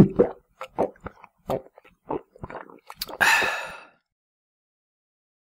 Yeah.